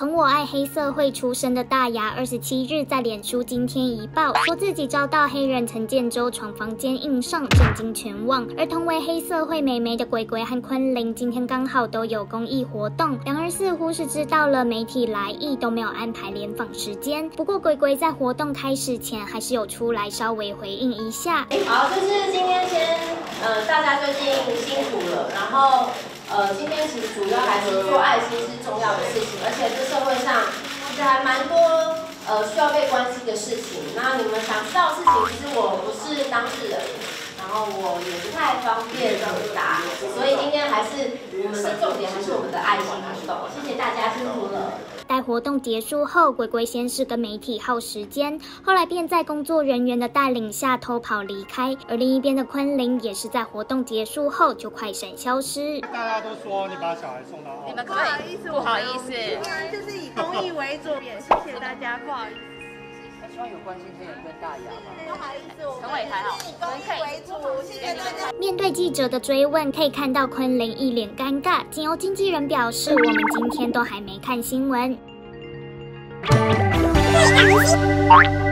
从我爱黑社会出身的大牙，二十七日在脸书今天一报，说自己遭到黑人陈建州闯房间硬上，震惊全网。而同为黑社会美眉的鬼鬼和昆凌，今天刚好都有公益活动，两人似乎是知道了媒体来意，都没有安排联访时间。不过鬼鬼在活动开始前，还是有出来稍微回应一下。好，就是今天先，呃，大家最近辛苦了，然后。呃，今天其实主要还是做爱心是重要的事情，而且这社会上其实还蛮多呃需要被关心的事情。那你们想知道的事情，其实我不是当事人，然后我也不太方便回答，所以今天还是我们的重点还是我们的爱心啊。活动结束后，鬼鬼先是跟媒体耗时间，后来便在工作人员的带领下偷跑离开。而另一边的昆凌也是在活动结束后就快闪消失。大家都说你把小孩送到，你们不好意思，不好意思，就是以公益为主，也谢谢大家，不好意思。希望有关心可以跟大牙吗？不好意思，我陈伟还好，以公益为主，谢谢大家。面对记者的追问，可以看到昆凌一脸尴尬。仅由经纪人表示，我们今天都还没看新闻。Oh.